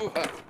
Porra.